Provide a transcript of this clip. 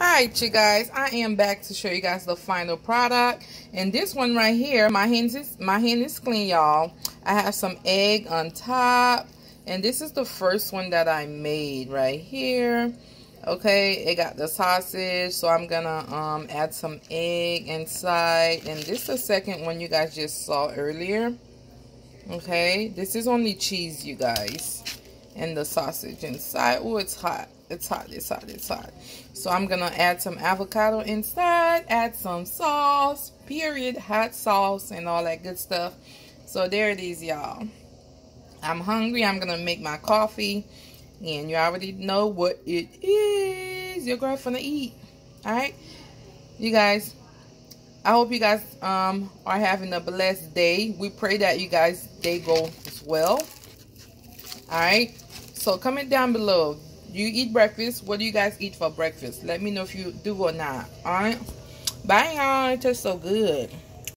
Alright you guys, I am back to show you guys the final product. And this one right here, my hands is my hand is clean, y'all. I have some egg on top. And this is the first one that I made right here. Okay, it got the sausage, so I'm gonna um, add some egg inside. And this is the second one you guys just saw earlier. Okay, this is only cheese, you guys. And the sausage inside. Oh, it's hot. It's hot, it's hot, it's hot. So I'm to add some avocado inside, add some sauce, period, hot sauce, and all that good stuff. So there it is, y'all. I'm hungry. I'm to make my coffee. And you already know what it is. Your girl to eat. Alright? You guys, I hope you guys um, are having a blessed day. We pray that you guys day go as well. Alright? So comment down below. You eat breakfast? What do you guys eat for breakfast? Let me know if you do or not. All right? Bye y'all. It tastes so good